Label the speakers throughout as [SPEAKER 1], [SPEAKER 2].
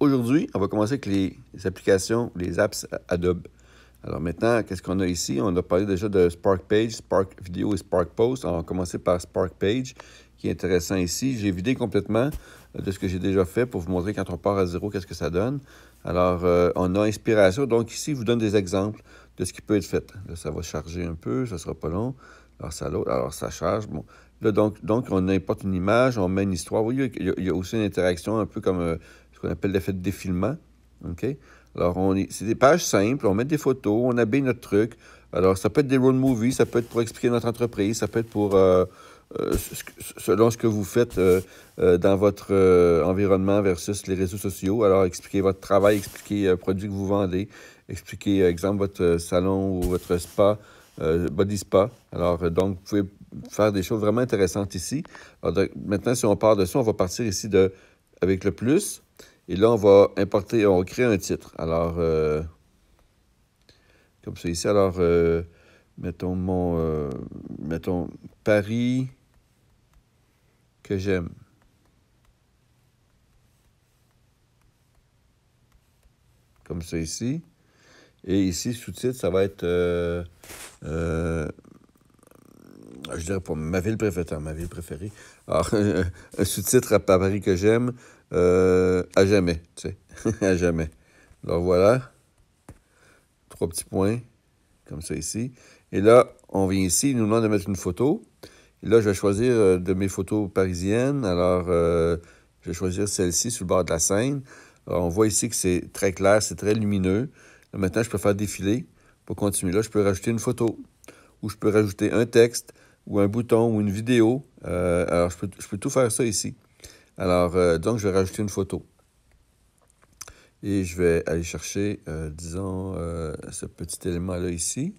[SPEAKER 1] Aujourd'hui, on va commencer avec les, applications, les apps Adobe. Alors maintenant, qu'est-ce qu'on a ici? On a parlé déjà de Spark Page, Spark Video et Spark Post. on va commencer par Spark Page, qui est intéressant ici. J'ai vidé complètement de ce que j'ai déjà fait pour vous montrer quand on part à zéro, qu'est-ce que ça donne. Alors, euh, on a inspiration. Donc ici, je vous donne des exemples de ce qui peut être fait. Là, ça va charger un peu, ça sera pas long. Alors, ça, alors, ça charge. Bon. Là, donc, donc, on importe une image, on met une histoire. Vous voyez, il y a, aussi une interaction un peu comme... Euh, qu'on appelle l'effet de défilement. OK? Alors, c'est des pages simples, on met des photos, on habille notre truc. Alors, ça peut être des road movies, ça peut être pour expliquer notre entreprise, ça peut être pour, euh, euh, selon ce que vous faites euh, dans votre environnement versus les réseaux sociaux. Alors, expliquer votre travail, expliquer le produit que vous vendez, expliquer, exemple, votre salon ou votre spa, body spa. Alors, donc, vous pouvez faire des choses vraiment intéressantes ici. Maintenant, si on part de ça, on va partir ici de, avec le plus. Et là, on va importer, on va créer un titre. Alors, euh, comme ça ici. Alors, euh, mettons mon, euh, mettons Paris que j'aime. Comme ça ici. Et ici, sous-titre, ça va être, je dirais pas ma ville préférée, ma ville préférée. Alors, un sous-titre à Paris que j'aime, euh, à jamais, tu sais, à jamais. Alors voilà, trois petits points, comme ça ici. Et là, on vient ici, il nous demande de mettre une photo. Et là, je vais choisir euh, de mes photos parisiennes. Alors, euh, je vais choisir celle-ci sur le bord de la Seine. Alors, on voit ici que c'est très clair, c'est très lumineux. maintenant, je peux faire défiler. Pour continuer là, je peux rajouter une photo ou je peux rajouter un texte ou un bouton ou une vidéo. alors, je peux, je peux tout faire ça ici. Alors, euh, donc, je vais rajouter une photo. Et je vais aller chercher, euh, disons, euh, ce petit élément-là ici.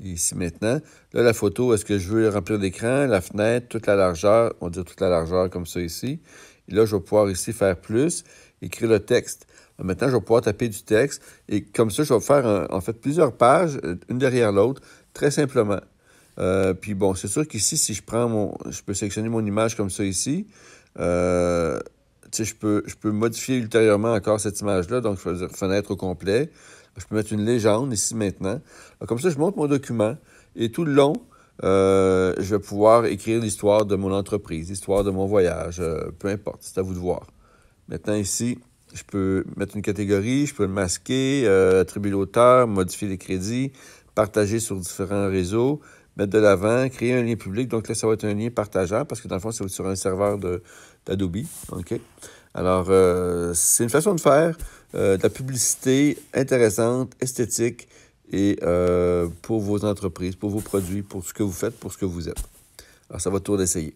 [SPEAKER 1] ici maintenant. Là, la photo, est-ce que je veux remplir l'écran, la fenêtre, toute la largeur? On dire toute la largeur comme ça ici. Et là, je vais pouvoir ici faire plus, écrire le texte. Maintenant, je vais pouvoir taper du texte. Et comme ça, je vais faire en fait plusieurs pages, une derrière l'autre, très simplement. Euh, puis bon, c'est sûr qu'ici, si je prends mon. Je peux sélectionner mon image comme ça ici. Euh, je peux, je peux modifier ultérieurement encore cette image-là. Donc, je vais dire fenêtre au complet. Je peux mettre une légende ici maintenant. comme ça, je monte mon document. Et tout le long, euh, je vais pouvoir écrire l'histoire de mon entreprise, l'histoire de mon voyage, peu importe, c'est à vous de voir. Maintenant, ici, je peux mettre une catégorie, je peux le masquer, attribuer l'auteur, modifier les crédits, partager sur différents réseaux, mettre de l'avant, créer un lien public. Donc là, ça va être un lien partageable parce que dans le fond, c'est sur un serveur d'Adobe. OK? Alors, euh, c'est une façon de faire euh, de la publicité intéressante, esthétique et euh, pour vos entreprises, pour vos produits, pour ce que vous faites, pour ce que vous êtes. Alors, ça va tour d'essayer.